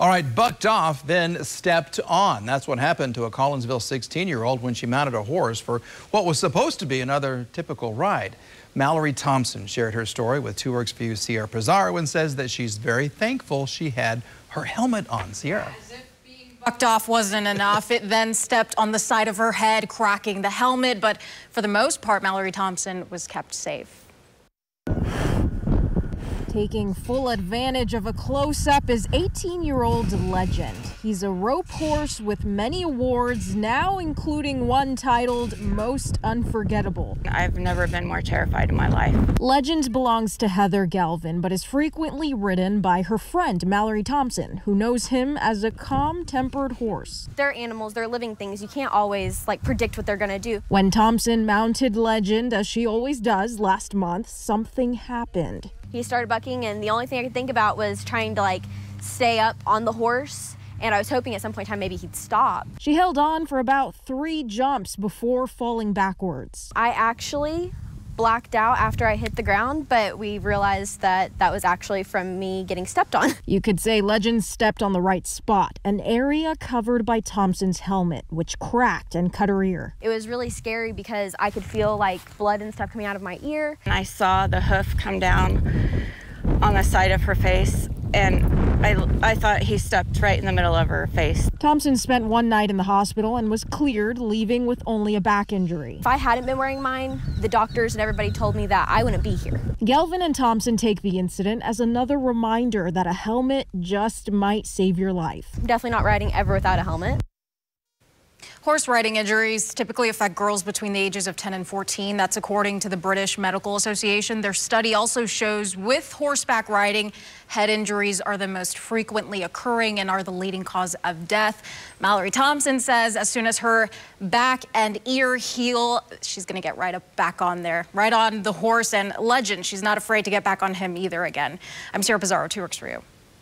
All right, bucked off, then stepped on. That's what happened to a Collinsville 16-year-old when she mounted a horse for what was supposed to be another typical ride. Mallory Thompson shared her story with 2 Works View Sierra Pizarro and says that she's very thankful she had her helmet on. Sierra. Bucked off wasn't enough. It then stepped on the side of her head, cracking the helmet. But for the most part, Mallory Thompson was kept safe. Taking full advantage of a close up is 18 year old Legend. He's a rope horse with many awards, now including one titled Most Unforgettable. I've never been more terrified in my life. Legend belongs to Heather Galvin, but is frequently ridden by her friend Mallory Thompson, who knows him as a calm tempered horse. They're animals, they're living things. You can't always like predict what they're gonna do. When Thompson mounted Legend, as she always does, last month, something happened he started bucking and the only thing I could think about was trying to like stay up on the horse and I was hoping at some point in time maybe he'd stop. She held on for about three jumps before falling backwards. I actually blacked out after I hit the ground, but we realized that that was actually from me getting stepped on. You could say Legend stepped on the right spot, an area covered by Thompson's helmet, which cracked and cut her ear. It was really scary because I could feel like blood and stuff coming out of my ear. And I saw the hoof come down on the side of her face and I, I thought he stepped right in the middle of her face. Thompson spent one night in the hospital and was cleared, leaving with only a back injury. If I hadn't been wearing mine, the doctors and everybody told me that I wouldn't be here. Galvin and Thompson take the incident as another reminder that a helmet just might save your life. I'm definitely not riding ever without a helmet. Horse riding injuries typically affect girls between the ages of 10 and 14. That's according to the British Medical Association. Their study also shows with horseback riding, head injuries are the most frequently occurring and are the leading cause of death. Mallory Thompson says as soon as her back and ear heal, she's going to get right up back on there, right on the horse and legend. She's not afraid to get back on him either again. I'm Sierra Pizarro, 2 Works for you.